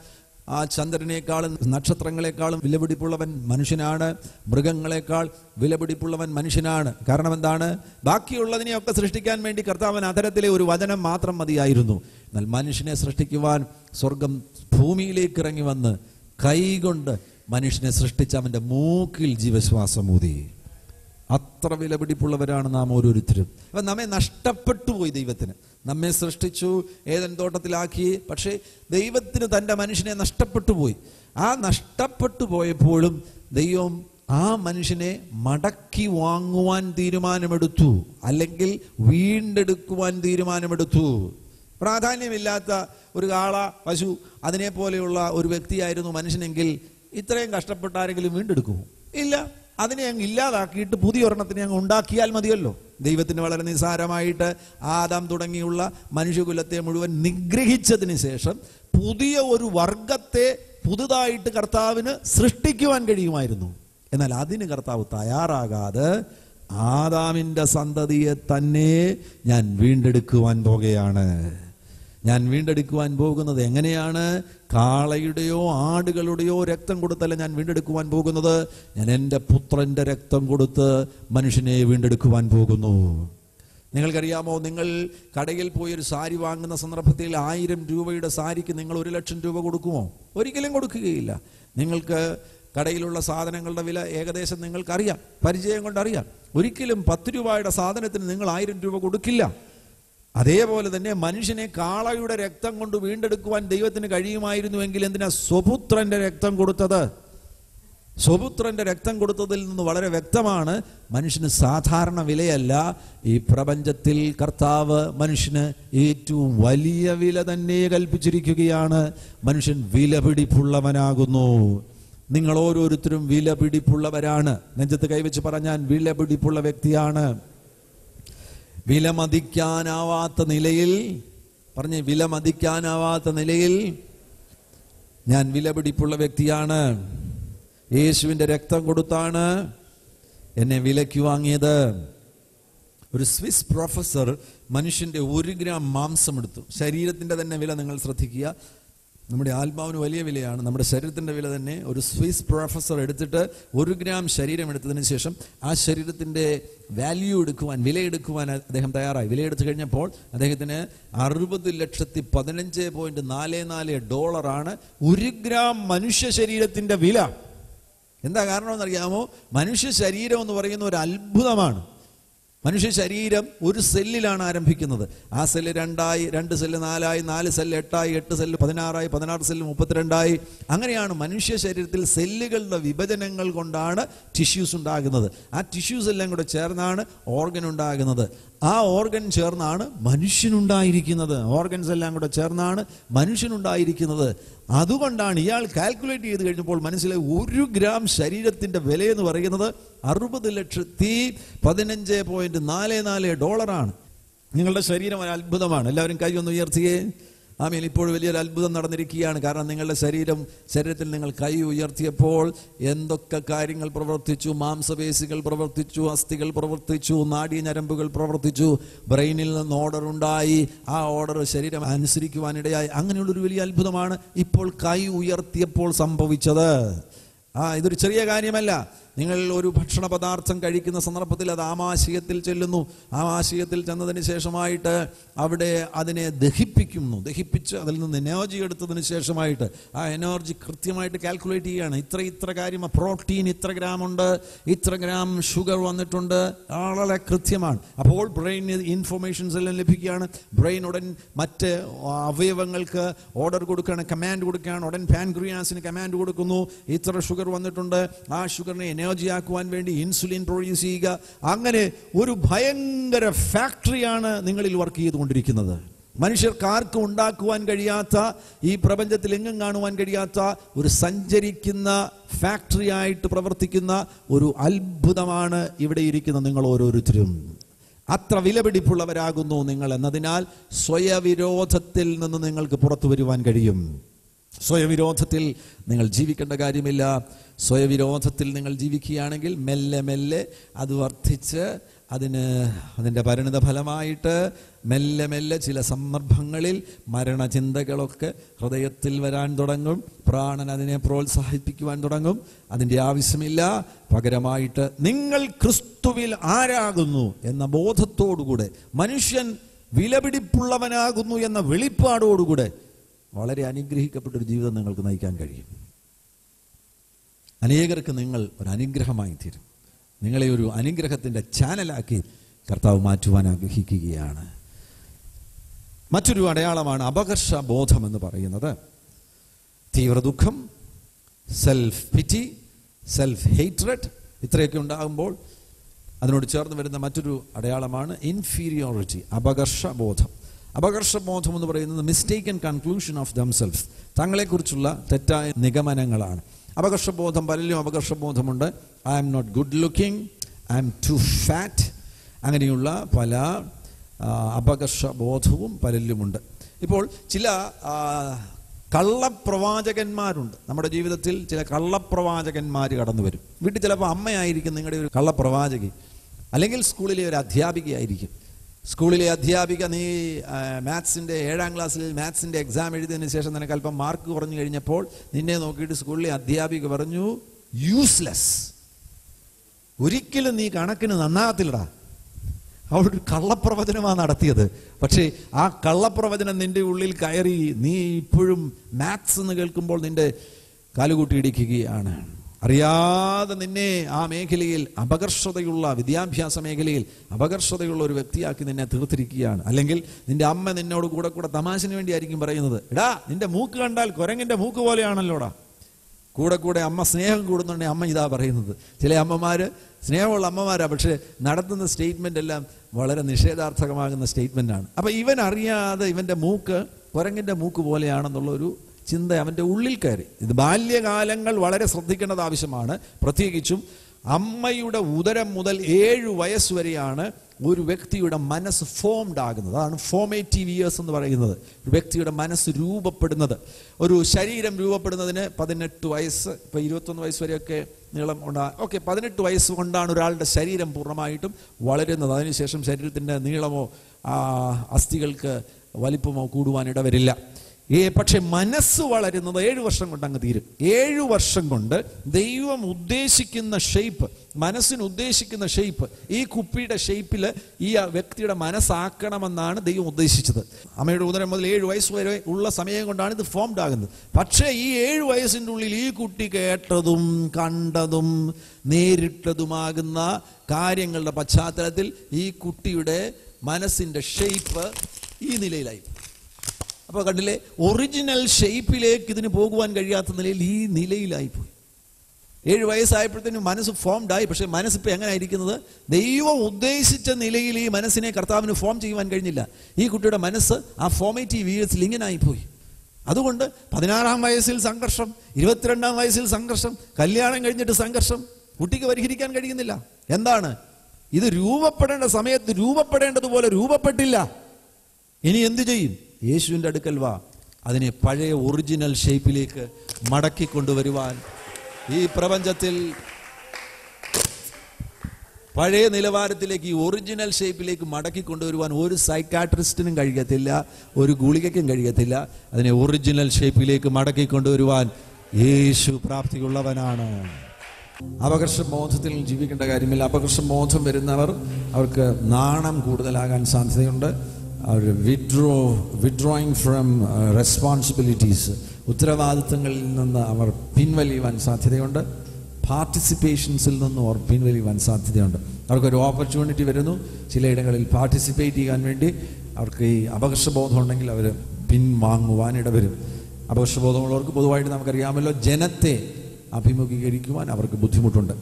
ആ ചന്ദ്രനേക്കാളും നക്ഷത്രങ്ങളെക്കാളും വിലപിടിപ്പുള്ളവൻ മനുഷ്യനാണ്. മൃഗങ്ങളെക്കാൾ വിലപിടിപ്പുള്ളവൻ മനുഷ്യനാണ്. കാരണം എന്താണ്? ബാക്കിയുള്ളതിനെയൊക്കെ സൃഷ്ടിക്കാൻ വേണ്ടി കർത്താവൻ അതരത്തിലെ ഒരു വചനം മാത്രം മതിയായിരുന്നു. എന്നാൽ മനുഷ്യനെ സൃഷ്ടിക്കുവാൻ സ്വർഗം ഭൂമിയിലേക്ക് ഇറങ്ങി വന്ന് കൈകൊണ്ട് മനുഷ്യനെ സൃഷ്ടിച്ച അവന്റെ മൂക്കിൽ ജീവശ്വാസം ഊതി. അത്ര വിലപിടിപ്പുള്ളവരാണ് നാം ഓരോരുത്തരും. അപ്പം നമ്മെ നഷ്ടപ്പെട്ടു പോയി ദൈവത്തിന്. നമ്മെ സൃഷ്ടിച്ചു ഏതൻ തോട്ടത്തിലാക്കി പക്ഷേ ദൈവത്തിന് തന്റെ മനുഷ്യനെ നഷ്ടപ്പെട്ടു പോയി. ആ നഷ്ടപ്പെട്ടു പോയപ്പോഴും ദൈവം ആ മനുഷ്യനെ മടക്കി വാങ്ങുവാൻ തീരുമാനമെടുത്തു. അല്ലെങ്കിൽ വീണ്ടെടുക്കുവാൻ തീരുമാനമെടുത്തു. പ്രാധാന്യമില്ലാത്ത ഒരു കാള പശു അതിനെപ്പോലെയുള്ള ഒരു വ്യക്തിയായിരുന്നു മനുഷ്യനെങ്കിൽ ഇത്രയും കഷ്ടപ്പെട്ട ആരെങ്കിലും വീണ്ടെടുക്കുമോ? ഇല്ല. അതിനെ അങ്ങ് ഇല്ലാതാക്കിയിട്ട് പുതിയ ഒരെണ്ണത്തിനെ അങ്ങ് ഉണ്ടാക്കിയാൽ മതിയല്ലോ. ദൈവത്തിന് വളരെ നിസ്സാരമായിട്ട് ആദാം തുടങ്ങിയുള്ള മനുഷ്യകുലത്തെ മുഴുവൻ നിഗ്രഹിച്ചതിന് ശേഷം പുതിയ ഒരു വർഗത്തെ പുതുതായിട്ട് കർത്താവിന് സൃഷ്ടിക്കുവാൻ കഴിയുമായിരുന്നു. എന്നാൽ അതിന് കർത്താവ് തയ്യാറാകാതെ ആദാമിന്റെ സന്തതിയെ തന്നെ ഞാൻ വീണ്ടെടുക്കുവാൻ പോകുകയാണ് ഞാൻ വീണ്ടെടുക്കുവാൻ പോകുന്നത് എങ്ങനെയാണ്? കാളയുടെയോ ആടുകളുടെയോ രക്തം കൊടുത്തല്ല ഞാൻ വീണ്ടെടുക്കുവാൻ പോകുന്നത്? ഞാൻ എന്റെ പുത്രന്റെ രക്തം കൊടുത്ത് മനുഷ്യനെ വീണ്ടെടുക്കുവാൻ പോകുന്നു. നിങ്ങൾക്കറിയാമോ നിങ്ങൾ കടയിൽ പോയി ഒരു സാരി വാങ്ങുന്ന സന്ദർഭത്തിൽ ആയിരം രൂപയുടെ സാരിക്ക് നിങ്ങൾ ഒരു ലക്ഷം രൂപ കൊടുക്കുമോ? ഒരിക്കലും കൊടുക്കുകയില്ല. നിങ്ങൾക്ക് കടയിലുള്ള സാധനങ്ങളുടെ വില ഏകദേശം നിങ്ങൾക്കറിയാം പരിചയം കൊണ്ടറിയാം. ഒരിക്കലും പത്ത് രൂപയുടെ സാധനത്തിന് നിങ്ങൾ ആയിരം രൂപ കൊടുക്കില്ല. അതേപോലെ തന്നെ മനുഷ്യനെ കാളയുടെ രക്തം കൊണ്ട് വീണ്ടെടുക്കുവാൻ ദൈവത്തിന് കഴിയുമായിരുന്നുവെങ്കിൽ എന്തിനാ സ്വപുത്രന്റെ രക്തം കൊടുത്തത്? സ്വപുത്രന്റെ രക്തം കൊടുത്തതിൽ നിന്ന് വളരെ വ്യക്തമാണ് മനുഷ്യന് സാധാരണ വിലയല്ല. ഈ പ്രപഞ്ചത്തിൽ കർത്താവ് മനുഷ്യന് ഏറ്റവും വലിയ വില തന്നെ കൽപ്പിച്ചിരിക്കുകയാണ്. മനുഷ്യൻ വിലപിടിപ്പുള്ളവനാകുന്നു. നിങ്ങൾ ഓരോരുത്തരും വിലപിടിപ്പുള്ളവരാണ്. നെഞ്ചത്ത് കൈവച്ച് പറഞ്ഞാൽ വിലപിടിപ്പുള്ള വ്യക്തിയാണ്. വിലമതിക്കാനാവാത്ത നിലയിൽ പറഞ്ഞ് വിലമതിക്കാനാവാത്ത നിലയിൽ ഞാൻ വിലപിടിപ്പുള്ള വ്യക്തിയാണ്. യേശുവിന്റെ രക്തം കൊടുത്താണ് എന്നെ വിലയ്ക്ക് വാങ്ങിയത്. ഒരു സ്വിസ് പ്രൊഫസർ മനുഷ്യന്റെ ഒരു ഗ്രാം മാംസം എടുത്തു. ശരീരത്തിന്റെ തന്നെ വില നിങ്ങൾ ശ്രദ്ധിക്കുക. നമ്മുടെ ആത്മാവിന് വലിയ വിലയാണ്. നമ്മുടെ ശരീരത്തിന്റെ വില തന്നെ ഒരു സ്വിസ് പ്രൊഫസർ എടുത്തിട്ട് ഒരു ഗ്രാം ശരീരം എടുത്തതിന് ശേഷം ആ ശരീരത്തിന്റെ വാല്യൂ എടുക്കുവാൻ വിലയെടുക്കുവാൻ അദ്ദേഹം തയ്യാറായി. വിലയെടുത്തു കഴിഞ്ഞപ്പോൾ അദ്ദേഹത്തിന് അറുപത് ലക്ഷത്തി പതിനഞ്ച് പോയിന്റ് നാല് നാല് ഡോളറാണ് ഒരു ഗ്രാം മനുഷ്യ ശരീരത്തിന്റെ വില. എന്താ കാരണമെന്ന് അറിയാമോ? മനുഷ്യ ശരീരം എന്ന് പറയുന്ന ഒരു അത്ഭുതമാണ്. മനുഷ്യ ശരീരം ഒരു സെല്ലിലാണ് ആരംഭിക്കുന്നത്. ആ സെല്ല് രണ്ടായി രണ്ട് സെല്ല് നാലായി നാല് സെല്ല് എട്ടായി എട്ട് സെല്ല് പതിനാറായി പതിനാറ് സെല്ല് മുപ്പത്തിരണ്ടായി. അങ്ങനെയാണ് മനുഷ്യ ശരീരത്തിൽ സെല്ലുകളുടെ വിഭജനങ്ങൾ കൊണ്ടാണ് ടിഷ്യൂസ് ഉണ്ടാകുന്നത്. ആ ടിഷ്യൂസ് എല്ലാം കൂടെ ചേർന്നാണ് ഓർഗൻ ഉണ്ടാകുന്നത്. ആ ഓർഗൻ ചേർന്നാണ് മനുഷ്യനുണ്ടായിരിക്കുന്നത്. ഓർഗൻസ് എല്ലാം കൂടെ ചേർന്നാണ് മനുഷ്യനുണ്ടായിരിക്കുന്നത്. അതുകൊണ്ടാണ് ഇയാൾ കാൽക്കുലേറ്റ് ചെയ്ത് കഴിഞ്ഞപ്പോൾ മനസ്സിലായി ഒരു ഗ്രാം ശരീരത്തിന്റെ വില എന്ന് പറയുന്നത് അറുപത് ലക്ഷത്തി പതിനഞ്ച് പോയിന്റ് നാല് നാല് ഡോളറാണ്. നിങ്ങളുടെ ശരീരം ഒരു അത്ഭുതമാണ്. എല്ലാവരും കൈ ഒന്ന് ഉയർത്തിയേ. ആമീൻ. ഇപ്പോൾ വലിയൊരു അത്ഭുതം നടന്നിരിക്കുകയാണ്. കാരണം നിങ്ങളുടെ ശരീരം ശരീരത്തിൽ നിങ്ങൾ കൈ ഉയർത്തിയപ്പോൾ എന്തൊക്കെ കാര്യങ്ങൾ പ്രവർത്തിച്ചു? മാംസപേശികൾ പ്രവർത്തിച്ചു അസ്ഥികൾ പ്രവർത്തിച്ചു നാഡീഞരമ്പുകൾ പ്രവർത്തിച്ചു. ബ്രെയിനിൽ നിന്ന് ഓർഡർ ഉണ്ടായി. ആ ഓർഡർ ശരീരം അനുസരിക്കുവാനിടയായി. അങ്ങനെയുള്ളൊരു വലിയ അത്ഭുതമാണ് ഇപ്പോൾ കൈ ഉയർത്തിയപ്പോൾ സംഭവിച്ചത്. ആ ഇതൊരു ചെറിയ കാര്യമല്ല. നിങ്ങൾ ഒരു ഭക്ഷണ പദാർത്ഥം കഴിക്കുന്ന സന്ദർഭത്തിൽ അത് ആമാശയത്തിൽ ചെല്ലുന്നു. ആമാശയത്തിൽ ചെന്നതിന് ശേഷമായിട്ട് അവിടെ അതിനെ ദഹിപ്പിക്കുന്നു. ദഹിപ്പിച്ച് അതിൽ നിന്ന് എനർജി എടുത്തതിന് ശേഷമായിട്ട് ആ എനർജി കൃത്യമായിട്ട് കാൽക്കുലേറ്റ് ചെയ്യുകയാണ്. ഇത്ര ഇത്ര കാര്യം പ്രോട്ടീൻ ഇത്ര ഗ്രാം ഉണ്ട്. ഇത്ര ഗ്രാം ഷുഗർ വന്നിട്ടുണ്ട്. വളരെ കൃത്യമാണ്. അപ്പോൾ ബ്രെയിൻ ഇൻഫർമേഷൻസ് എല്ലാം ലഭിക്കുകയാണ്. ബ്രെയിൻ ഉടൻ മറ്റ് അവയവങ്ങൾക്ക് ഓർഡർ കൊടുക്കുകയാണ്. കമാൻഡ് കൊടുക്കുകയാണ്. ഉടൻ പാൻക്രിയാസിന് കമാൻഡ് കൊടുക്കുന്നു. ഇത്ര ഷുഗർ വന്നിട്ടുണ്ട്. ആ ഷുഗറിനെ എനർജി ആക്കുവാൻ വേണ്ടി ഇൻസുലിൻ പ്രൊഡ്യൂസ് ചെയ്യുക. അങ്ങനെ ഒരു ഭയങ്കര ഫാക്ടറിയാണ് നിങ്ങളിൽ വർക്ക് ചെയ്തുകൊണ്ടിരിക്കുന്നത്. മനുഷ്യർക്ക് ആർക്കും ഉണ്ടാക്കുവാൻ കഴിയാത്ത ഈ പ്രപഞ്ചത്തിൽ എങ്ങും കാണുവാൻ കഴിയാത്ത ഒരു സഞ്ചരിക്കുന്ന ഫാക്ടറി ആയിട്ട് പ്രവർത്തിക്കുന്ന ഒരു അത്ഭുതമാണ് ഇവിടെ ഇരിക്കുന്ന നിങ്ങൾ ഓരോരുത്തരും. അത്ര വിലപിടിപ്പുള്ളവരാകുന്നു നിങ്ങൾ എന്നതിനാൽ സ്വയവിരോധത്തിൽ നിന്ന് നിങ്ങൾക്ക് പുറത്തു വരുവാൻ കഴിയും. സ്വയവിരോധത്തിൽ നിങ്ങൾ ജീവിക്കേണ്ട കാര്യമില്ല. സ്വയവിരോധത്തിൽ നിങ്ങൾ ജീവിക്കുകയാണെങ്കിൽ മെല്ലെ മെല്ലെ അത് വർദ്ധിച്ച് അതിന് അതിന്റെ പരിണിത ഫലമായിട്ട് മെല്ലെ മെല്ലെ ചില സന്ദർഭങ്ങളിൽ മരണചിന്തകളൊക്കെ ഹൃദയത്തിൽ വരാൻ തുടങ്ങും. പ്രാണൻ അതിനെ പ്രോത്സാഹിപ്പിക്കുവാൻ തുടങ്ങും. അതിന്റെ ആവശ്യമില്ല. പകരമായിട്ട് നിങ്ങൾ ക്രിസ്തുവിൽ ആരാകുന്നു എന്ന ബോധത്തോടുകൂടെ മനുഷ്യൻ വിലപിടിപ്പുള്ളവനാകുന്നു എന്ന വെളിപ്പാടോടുകൂടെ വളരെ അനുഗ്രഹിക്കപ്പെട്ടൊരു ജീവിതം നിങ്ങൾക്ക് നയിക്കാൻ കഴിയും. അനേകർക്ക് നിങ്ങൾ ഒരു അനുഗ്രഹമായി തീരും. നിങ്ങളെ ഒരു അനുഗ്രഹത്തിന്റെ ചാനലാക്കി കർത്താവ് മാറ്റുവാൻ ആഗ്രഹിക്കുകയാണ്. മറ്റൊരു അടയാളമാണ് അപകർഷ ബോധം എന്ന് പറയുന്നത്. തീവ്ര ദുഃഖം സെൽഫ് പിറ്റി സെൽഫ് ഹേറ്റ്രഡ് ഇത്രയൊക്കെ ഉണ്ടാകുമ്പോൾ അതിനോട് ചേർന്ന് വരുന്ന മറ്റൊരു അടയാളമാണ് ഇൻഫീരിയോറിറ്റി അപകർഷ ബോധം അപകർഷ ബോധം എന്ന് പറയുന്നത് മിസ്റ്റേക്കൻ കൺക്ലൂഷൻ ഓഫ് ദംസെൽഫ് തങ്ങളെക്കുറിച്ചുള്ള തെറ്റായ നിഗമനങ്ങളാണ്. അപകർഷബോധം പലരിലും അപകർഷബോധമുണ്ട്. I am not good looking I am too fat അങ്ങനെയുള്ള പല അപകർഷബോധവും പലരിലുമുണ്ട് ഇപ്പോൾ ചില കള്ളപ്രവാചകന്മാരുണ്ട്. നമ്മുടെ ജീവിതത്തിൽ ചില കള്ളപ്രവാചകന്മാർ കടന്നു വരും വീട്ടിൽ ചിലപ്പോൾ അമ്മയായിരിക്കും നിങ്ങളുടെ ഒരു കള്ളപ്രവാചകി. അല്ലെങ്കിൽ സ്കൂളിലെ ഒരു അധ്യാപികയായിരിക്കും. സ്കൂളിലെ അധ്യാപിക നീ മാത്സിന്റെ ഏഴാം ക്ലാസ്സിൽ മാത്സിന്റെ എക്സാം എഴുതിയതിന് ശേഷം നിനക്ക് അല്പം മാർക്ക് കുറഞ്ഞു കഴിഞ്ഞപ്പോൾ നിന്നെ നോക്കിയിട്ട് സ്കൂളിലെ അധ്യാപിക പറഞ്ഞു യൂസ്ലെസ് ഒരിക്കലും നീ കണക്കിന് നന്നാകത്തില്ലടാ. അവൾ കള്ളപ്രവചനമാണ് നടത്തിയത്. പക്ഷേ ആ കള്ളപ്രവചനം നിന്റെ ഉള്ളിൽ കയറി നീ ഇപ്പോഴും മാത്സ് എന്ന് കേൾക്കുമ്പോൾ നിന്റെ കാലുകൂട്ടി ഇടിക്കുകയാണ്. അറിയാതെ നിന്നെ ആ മേഖലയിൽ അപകർഷതയുള്ള വിദ്യാഭ്യാസ മേഖലയിൽ അപകർഷതയുള്ള ഒരു വ്യക്തിയാക്കി നിന്നെ തീർത്തിരിക്കുകയാണ്. അല്ലെങ്കിൽ നിന്റെ അമ്മ നിന്നോട് കൂടെ കൂടെ തമാശന് വേണ്ടിയായിരിക്കും പറയുന്നത്. എടാ നിന്റെ മൂക്ക് കണ്ടാൽ കുരങ്ങിന്റെ മൂക്ക് പോലെയാണല്ലോടാ. കൂടെ കൂടെ അമ്മ സ്നേഹം കൂടുന്നുണ്ടെങ്കിൽ അമ്മ ഇതാ പറയുന്നത്. ചില അമ്മമാര് സ്നേഹമുള്ള അമ്മമാരാ പക്ഷേ നടത്തുന്ന സ്റ്റേറ്റ്മെന്റ് എല്ലാം വളരെ നിഷേധാർത്ഥകമാകുന്ന സ്റ്റേറ്റ്മെന്റ് ആണ്. അപ്പൊ ഇവൻ അറിയാതെ ഇവന്റെ മൂക്ക് കുരങ്ങിന്റെ മൂക്ക് പോലെയാണെന്നുള്ള ഒരു ചിന്ത അവന്റെ ഉള്ളിൽ കയറി. ഇത് ബാല്യകാലങ്ങൾ വളരെ ശ്രദ്ധിക്കേണ്ടത് ആവശ്യമാണ്. പ്രത്യേകിച്ചും അമ്മയുടെ ഉദരം മുതൽ ഏഴ് വയസ്സ് വരെയാണ് ഒരു വ്യക്തിയുടെ മനസ്സ് ഫോംഡ് ആകുന്നത്. അതാണ് ഫോമേറ്റീവ് ഇയേഴ്സ് എന്ന് പറയുന്നത്. ഒരു വ്യക്തിയുടെ മനസ്സ് രൂപപ്പെടുന്നത്. ഒരു ശരീരം രൂപപ്പെടുന്നതിന് പതിനെട്ട് വയസ്സ് ഇപ്പോൾ ഇരുപത്തൊന്ന് വയസ്സ് വരെയൊക്കെ നീളം ഉണ്ടാ ഓക്കെ പതിനെട്ട് വയസ്സ് കൊണ്ടാണ് ഒരാളുടെ ശരീരം പൂർണമായിട്ടും വളരുന്നത്. അതിനുശേഷം ശരീരത്തിന്റെ നീളമോ അസ്ഥികൾക്ക് വലിപ്പമോ കൂടുവാൻ ഇടവരില്ല. ഏ പക്ഷെ മനസ്സ് വളരുന്നത് ഏഴു വർഷം കൊണ്ട് അങ്ങ് തീരും. ഏഴു വർഷം കൊണ്ട് ദൈവം ഉദ്ദേശിക്കുന്ന ഷേപ്പ് മനസ്സിന് ഉദ്ദേശിക്കുന്ന ഷേപ്പ് ഈ കുപ്പിയുടെ ഷേപ്പിൽ ഈ വ്യക്തിയുടെ മനസ്സാക്കണമെന്നാണ് ദൈവം ഉദ്ദേശിച്ചത്. അമ്മയുടെ ഉദരം മുതൽ ഏഴ് വയസ്സ് വരെ ഉള്ള സമയം കൊണ്ടാണ് ഇത് ഫോംഡ് ആകുന്നത്. പക്ഷേ ഈ ഏഴു വയസ്സിന്റെ ഉള്ളിൽ ഈ കുട്ടി കേട്ടതും കണ്ടതും നേരിട്ടതുമാകുന്ന കാര്യങ്ങളുടെ പശ്ചാത്തലത്തിൽ ഈ കുട്ടിയുടെ മനസ്സിന്റെ ഷേപ്പ് ഈ നിലയിലായി. അപ്പോൾ കണ്ടില്ലേ ഒറിജിനൽ ഷേപ്പിലേക്ക് ഇതിന് പോകുവാൻ കഴിയാത്ത നിലയിൽ ഈ നിലയിലായിപ്പോയി. ഏഴ് വയസ്സായപ്പോഴത്തേനും മനസ്സ് ഫോംഡായി പക്ഷേ മനസ്സിപ്പോൾ എങ്ങനെ ആയിരിക്കുന്നത് ദൈവം ഉദ്ദേശിച്ച നിലയിൽ ഈ മനസ്സിനെ കർത്താവിന് ഫോം ചെയ്യുവാൻ കഴിഞ്ഞില്ല. ഈ കുട്ടിയുടെ മനസ്സ് ആ ഫോമേറ്റീവ് ഇയേഴ്സിൽ ഇങ്ങനെ ആയിപ്പോയി അതുകൊണ്ട് പതിനാറാം വയസ്സിൽ സംഘർഷം ഇരുപത്തിരണ്ടാം വയസ്സിൽ സംഘർഷം കല്യാണം കഴിഞ്ഞിട്ട് സംഘർഷം കുട്ടിക്ക് പരിഹരിക്കാൻ കഴിയുന്നില്ല. എന്താണ്? ഇത് രൂപപ്പെടേണ്ട സമയത്ത് രൂപപ്പെടേണ്ടതുപോലെ രൂപപ്പെട്ടില്ല. ഇനി എന്തു ചെയ്യും? യേശുവിന്റെ അടുക്കൽ വാ. അതിനെ പഴയ ഒറിജിനൽ ഷേപ്പിലേക്ക് മടക്കി കൊണ്ടുവരുവാൻ ഈ പ്രപഞ്ചത്തിൽ പഴയ നിലവാരത്തിലേക്ക് ഈ ഒറിജിനൽ ഷേപ്പിലേക്ക് മടക്കി കൊണ്ടുവരുവാൻ ഒരു സൈക്കാട്രിസ്റ്റിനും കഴിയത്തില്ല ഒരു ഗുളികയ്ക്കും കഴിയത്തില്ല. അതിനെ ഒറിജിനൽ ഷേപ്പിലേക്ക് മടക്കി കൊണ്ടുവരുവാൻ യേശു പ്രാപ്തിയുള്ളവനാണ്. അപകർഷബോധത്തിൽ ജീവിക്കേണ്ട കാര്യമില്ല. അപകർഷബോധം വരുന്നവർ അവർക്ക് നാണം കൂടുതലാകാൻ സാധ്യതയുണ്ട്. അവർ വിഡ്രോ വിഡ്രോയിങ് ഫ്രം റെസ്പോൺസിബിലിറ്റീസ്. ഉത്തരവാദിത്തങ്ങളിൽ നിന്ന് അവർ പിൻവലിയുവാൻ സാധ്യതയുണ്ട്. പാർട്ടിസിപ്പേഷൻസിൽ നിന്നും അവർ പിൻവലിയുവാൻ സാധ്യതയുണ്ട്. അവർക്കൊരു ഓപ്പർച്യൂണിറ്റി വരുന്നു. ചിലയിടങ്ങളിൽ പാർട്ടിസിപ്പേറ്റ് ചെയ്യാൻ വേണ്ടി അവർക്ക് ഈ അപകർഷബോധം ഉണ്ടെങ്കിൽ അവർ പിൻവാങ്ങുവാൻ ഇടവരും. അപകർഷബോധമുള്ളവർക്ക് പൊതുവായിട്ട് നമുക്കറിയാമല്ലോ ജനത്തെ അഭിമുഖീകരിക്കുവാൻ അവർക്ക് ബുദ്ധിമുട്ടുണ്ട്.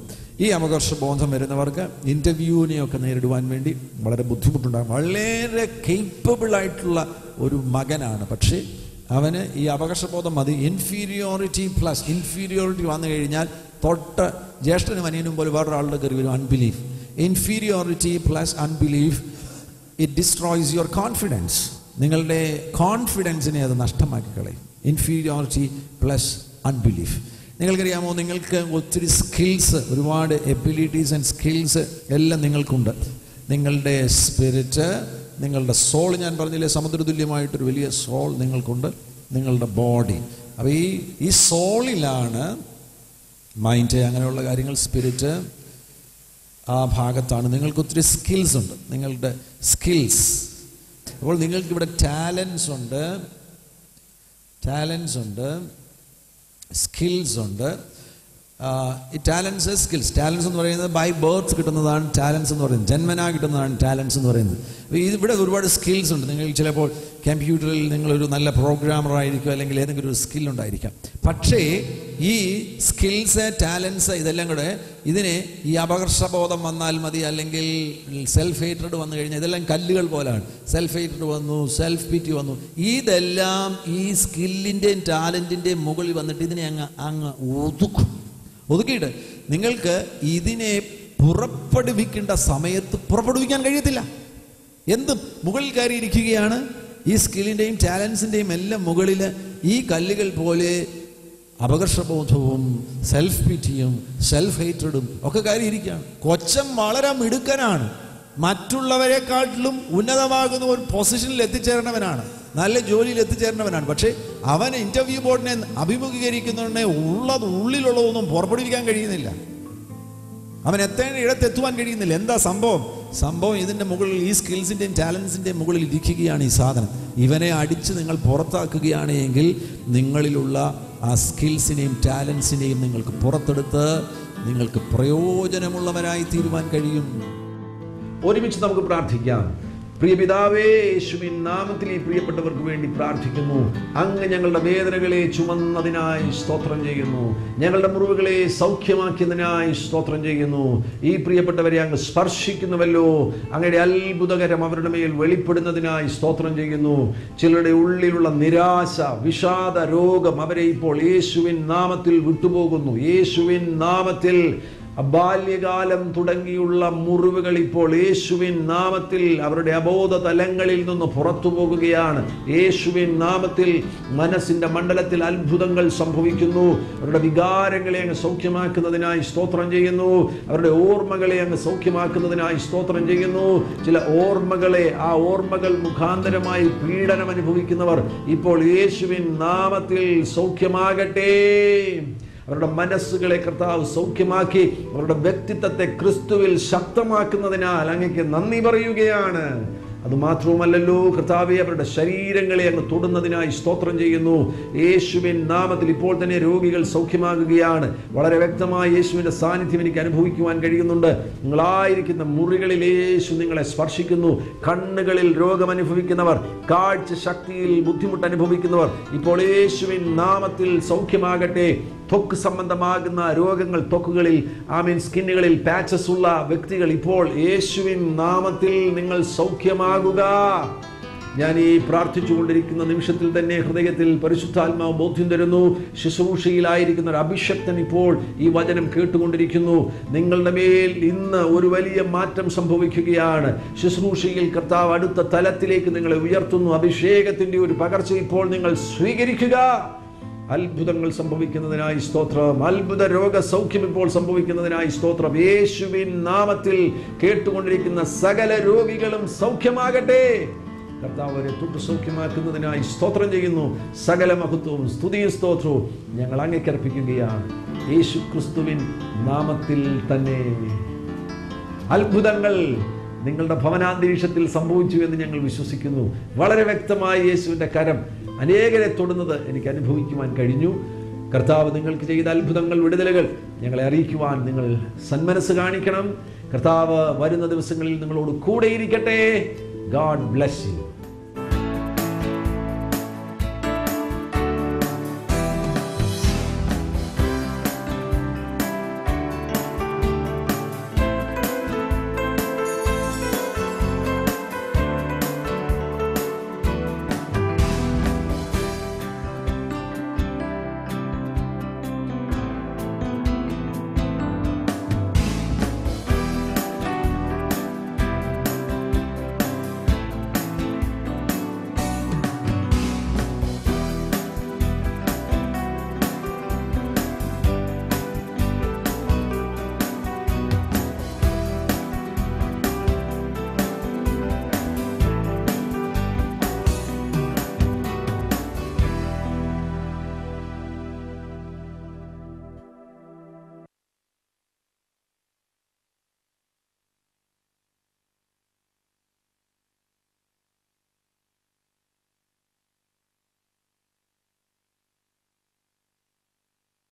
ഈ അപകർഷബോധം വരുന്നവർക്ക് ഇന്റർവ്യൂവിനെയൊക്കെ നേരിടുവാൻ വേണ്ടി വളരെ ബുദ്ധിമുട്ടുണ്ടാകും. വളരെ കേപ്പബിൾ ആയിട്ടുള്ള ഒരു മകനാണ്. പക്ഷേ അവന് ഈ അപകർഷബോധം മതി. ഇൻഫീരിയോറിറ്റി പ്ലസ് ഇൻഫീരിയോറിറ്റി വന്നു കഴിഞ്ഞാൽ തൊട്ട് ജ്യേഷ്ഠനും അനിയനും പോലെ വേറൊരാളുടെ കയറി വരും unbelief inferiority plus unbelief it destroys your confidence നിങ്ങളുടെ കോൺഫിഡൻസിനെ അത് നഷ്ടമാക്കി കളയും. ഇൻഫീരിയോറിറ്റി പ്ലസ് അൺബിലീഫ് നിങ്ങൾക്കറിയാമോ? നിങ്ങൾക്ക് ഒത്തിരി സ്കിൽസ് ഒരുപാട് എബിലിറ്റീസ് ആൻഡ് സ്കിൽസ് എല്ലാം നിങ്ങൾക്കുണ്ട്. നിങ്ങളുടെ സ്പിരിറ്റ് നിങ്ങളുടെ സോൾ ഞാൻ പറഞ്ഞില്ലേ സമുദ്രതുല്യമായിട്ടൊരു വലിയ സോൾ നിങ്ങൾക്കുണ്ട്. നിങ്ങളുടെ ബോഡി അപ്പോൾ ഈ ഈ സോളിലാണ് മൈൻഡ് അങ്ങനെയുള്ള കാര്യങ്ങൾ സ്പിരിറ്റ് ആ ഭാഗത്താണ്. നിങ്ങൾക്ക് ഒത്തിരി സ്കിൽസ് ഉണ്ട്. നിങ്ങളുടെ സ്കിൽസ് അപ്പോൾ നിങ്ങൾക്കിവിടെ ടാലൻസ് ഉണ്ട്. ടാലൻസ് ഉണ്ട്. സ്കിൽസ് ഉണ്ട്. ഈ ടാലൻസ് സ്കിൽസ് ടാലൻസ് എന്ന് പറയുന്നത് ബൈ ബേർത്ത് കിട്ടുന്നതാണ് ടാലൻസ് എന്ന് പറയുന്നത്. ജന്മനാ കിട്ടുന്നതാണ് ടാലൻസ് എന്ന് പറയുന്നത്. ഇവിടെ ഒരുപാട് സ്കിൽസ് ഉണ്ട്. നിങ്ങൾ ചിലപ്പോൾ കമ്പ്യൂട്ടറിൽ നിങ്ങളൊരു നല്ല പ്രോഗ്രാമർ ആയിരിക്കും അല്ലെങ്കിൽ ഏതെങ്കിലും ഒരു സ്കിൽ ഉണ്ടായിരിക്കാം. പക്ഷേ ഈ സ്കിൽസ് ടാലൻസ് ഇതെല്ലാം കൂടെ ഇതിനെ ഈ അപകർഷബോധം വന്നാൽ മതി അല്ലെങ്കിൽ സെൽഫ് ഹേറ്റഡ് വന്നു കഴിഞ്ഞാൽ ഇതെല്ലാം കല്ലുകൾ പോലാണ്. സെൽഫ് ഹേറ്റഡ് വന്നു സെൽഫ് പിറ്റി വന്നു. ഇതെല്ലാം ഈ സ്കില്ലിന്റെയും ടാലന്റിന്റെയും മുകളിൽ വന്നിട്ട് ഇതിനെ അങ്ങ് അങ്ങ് ഒതുക്കും. ഒതുക്കിയിട്ട് നിങ്ങൾക്ക് ഇതിനെ പുറപ്പെടുവിക്കേണ്ട സമയത്ത് പുറപ്പെടുവിക്കാൻ കഴിയത്തില്ല. എന്തും മുകളിൽ കയറി ഇരിക്കുകയാണ് ഈ സ്കില്ലിന്റെയും ടാലൻസിന്റെയും എല്ലാം മുകളിൽ ഈ കല്ലുകൾ പോലെ അപകർഷബോധവും സെൽഫ് പിറ്റിയും സെൽഫ് ഹേറ്റഡും ഒക്കെ കയറിയിരിക്കുകയാണ്. കൊച്ചം വളരെ മിടുക്കനാണ്. മറ്റുള്ളവരെക്കാട്ടിലും ഉന്നതമാകുന്ന ഒരു പൊസിഷനിൽ എത്തിച്ചേരണവനാണ് നല്ല ജോലിയിൽ എത്തിച്ചേർന്നവനാണ് പക്ഷേ അവൻ ഇന്റർവ്യൂ ബോർഡിനെ അഭിമുഖീകരിക്കുന്നതിനെ ഉള്ളത് ഉള്ളിലുള്ളതൊന്നും പുറപ്പെടുവിക്കാൻ കഴിയുന്നില്ല. അവൻ എത്തേണ്ട ഇടത്തെത്തുവാൻ കഴിയുന്നില്ല. എന്താ സംഭവം? സംഭവം ഇതിന്റെ മുകളിൽ ഈ സ്കിൽസിന്റെയും ടാലൻസിന്റെയും മുകളിൽ ഇരിക്കുകയാണ് ഈ സാധനം. ഇവനെ അടിച്ച് നിങ്ങൾ പുറത്താക്കുകയാണ് എങ്കിൽ നിങ്ങളിലുള്ള ആ സ്കിൽസിനെയും ടാലൻസിനെയും നിങ്ങൾക്ക് പുറത്തെടുത്ത് നിങ്ങൾക്ക് പ്രയോജനമുള്ളവരായി തീരുവാൻ കഴിയും. ഒരുമിച്ച് നമുക്ക് പ്രാർത്ഥിക്കാം. പ്രിയ പിതാവേ യേശുവിൻ നാമത്തിൽ ഈ പ്രിയപ്പെട്ടവർക്ക് വേണ്ടി പ്രാർത്ഥിക്കുന്നു. അങ്ങ് ഞങ്ങളുടെ വേദനകളെ ചുമന്നതിനായി സ്തോത്രം ചെയ്യുന്നു. ഞങ്ങളുടെ മുറിവുകളെ സൗഖ്യമാക്കിയതിനായി സ്തോത്രം ചെയ്യുന്നു. ഈ പ്രിയപ്പെട്ടവരെ അങ്ങ് സ്പർശിക്കുന്നുവല്ലോ. അങ്ങയുടെ അത്ഭുതകരം അവരുടെ മേൽ വെളിപ്പെടുന്നതിനായി സ്തോത്രം ചെയ്യുന്നു. ചിലരുടെ ഉള്ളിലുള്ള നിരാശ വിഷാദ രോഗം അവരെ ഇപ്പോൾ യേശുവിൻ നാമത്തിൽ വിട്ടുപോകുന്നു. യേശുവിൻ നാമത്തിൽ ബാല്യകാലം തുടങ്ങിയുള്ള മുറിവുകൾ ഇപ്പോൾ യേശുവിൻ നാമത്തിൽ അവരുടെ അബോധ തലങ്ങളിൽ നിന്ന് പുറത്തു പോകുകയാണ്. യേശുവിൻ നാമത്തിൽ മനസ്സിന്റെ മണ്ഡലത്തിൽ അത്ഭുതങ്ങൾ സംഭവിക്കുന്നു. അവരുടെ വികാരങ്ങളെ അങ്ങ് സൗഖ്യമാക്കുന്നതിനായി സ്തോത്രം ചെയ്യുന്നു. അവരുടെ ഓർമ്മകളെ അങ്ങ് സൗഖ്യമാക്കുന്നതിനായി സ്തോത്രം ചെയ്യുന്നു. ചില ഓർമ്മകളെ ആ ഓർമ്മകൾ മുഖാന്തരമായി പീഡനം അനുഭവിക്കുന്നവർ ഇപ്പോൾ യേശുവിൻ നാമത്തിൽ സൗഖ്യമാകട്ടെ. അവരുടെ മനസ്സുകളെ കർത്താവ് സൗഖ്യമാക്കി അവരുടെ വ്യക്തിത്വത്തെ ക്രിസ്തുവിൽ ശക്തമാക്കുന്നതിനാൽ അങ്ങക്ക് നന്ദി പറയുകയാണ്. അതുമാത്രവുമല്ലല്ലോ കർത്താവെ അവരുടെ ശരീരങ്ങളെ അങ്ങ് തൊടുന്നതിനായി സ്തോത്രം ചെയ്യുന്നു. യേശുവിൻ നാമത്തിൽ ഇപ്പോൾ തന്നെ രോഗികൾ സൗഖ്യമാകുകയാണ്. വളരെ വ്യക്തമായി യേശുവിന്റെ സാന്നിധ്യം എനിക്ക് അനുഭവിക്കുവാൻ കഴിയുന്നുണ്ട്. നിങ്ങളായിരിക്കുന്ന മുറികളിൽ യേശു നിങ്ങളെ സ്പർശിക്കുന്നു. കണ്ണുകളിൽ രോഗം അനുഭവിക്കുന്നവർ കാഴ്ച ശക്തിയിൽ ബുദ്ധിമുട്ട് അനുഭവിക്കുന്നവർ ഇപ്പോൾ യേശുവിൻ നാമത്തിൽ സൗഖ്യമാകട്ടെ. ത്വക്ക് സംബന്ധമാകുന്ന രോഗങ്ങൾ ത്വക്കുകളിൽ ഐ മീൻ സ്കിന്നുകളിൽ പാച്ചസ് ഉള്ള വ്യക്തികൾ ഇപ്പോൾ യേശുവിൻ നാമത്തിൽ നിങ്ങൾ സൗഖ്യമാകുക. ഞാൻ ഈ പ്രാർത്ഥിച്ചുകൊണ്ടിരിക്കുന്ന നിമിഷത്തിൽ തന്നെ ഹൃദയത്തിൽ പരിശുദ്ധാത്മാവ് ബോധ്യം തരുന്നു. ശുശ്രൂഷയിലായിരിക്കുന്ന ഒരു അഭിഷക്തൻ ഇപ്പോൾ ഈ വചനം കേട്ടുകൊണ്ടിരിക്കുന്നു. നിങ്ങളുടെ മേൽ ഇന്ന് ഒരു വലിയ മാറ്റം സംഭവിക്കുകയാണ്. ശുശ്രൂഷയിൽ കർത്താവ് അടുത്ത തലത്തിലേക്ക് നിങ്ങളെ ഉയർത്തുന്നു. അഭിഷേകത്തിന്റെ ഒരു പകർച്ച ഇപ്പോൾ നിങ്ങൾ സ്വീകരിക്കുക. അത്ഭുതങ്ങൾ സംഭവിക്കുന്നതിനായി സ്തോത്രം. അത്ഭുത രോഗ സൗഖ്യം ഇപ്പോൾ സംഭവിക്കുന്നതിനായി സ്തോത്രം. യേശുവിൻ നാമത്തിൽ കേട്ടുകൊണ്ടിരിക്കുന്ന സകല രോഗികളും സൗഖ്യമാകട്ടെ. കർത്താവ് അവരെ തൊട്ട് സൗഖ്യമാക്കുന്നതിനായി സ്തോത്രം ചെയ്യുന്നു. സകല മഹത്വവും സ്തുതിയും സ്തോത്രവും ഞങ്ങൾ അങ്ങേക്കർപ്പിക്കുകയാണ്. യേശു ക്രിസ്തുവിൻ നാമത്തിൽ തന്നെ. അത്ഭുതങ്ങൾ നിങ്ങളുടെ ഭവനാന്തരീക്ഷത്തിൽ സംഭവിച്ചു എന്ന് ഞങ്ങൾ വിശ്വസിക്കുന്നു. വളരെ വ്യക്തമായി യേശുവിന്റെ കരം അനേകരെ തൊടുന്നത് എനിക്ക് അനുഭവിക്കുവാൻ കഴിഞ്ഞു. കർത്താവ് നിങ്ങൾക്ക് ചെയ്ത അത്ഭുതങ്ങൾ വിടുതലുകൾ ഞങ്ങളെ അറിയിക്കുവാൻ നിങ്ങൾ സന്മനസ് കാണിക്കണം. കർത്താവ് വരുന്ന ദിവസങ്ങളിൽ നിങ്ങളോട് കൂടെ ഇരിക്കട്ടെ ഗാഡ് ബ്ലസ് യു